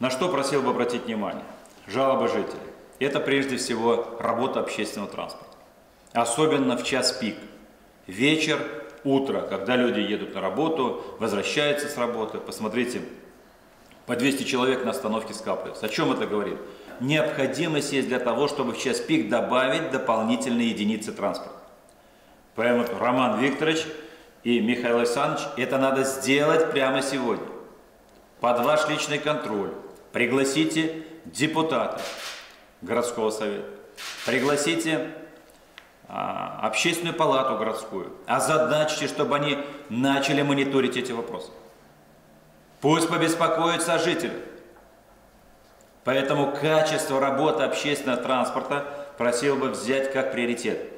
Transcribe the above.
На что просил бы обратить внимание? Жалобы жителей. Это прежде всего работа общественного транспорта. Особенно в час пик. Вечер, утро, когда люди едут на работу, возвращаются с работы. Посмотрите, по 200 человек на остановке скапливаются. О чем это говорит? Необходимость есть для того, чтобы в час пик добавить дополнительные единицы транспорта. Поэтому Роман Викторович и Михаил Александрович, это надо сделать прямо сегодня. Под ваш личный контроль. Пригласите депутатов городского совета. Пригласите а, общественную палату городскую. Озадачьте, чтобы они начали мониторить эти вопросы. Пусть побеспокоятся о жителях. Поэтому качество работы общественного транспорта просил бы взять как приоритет.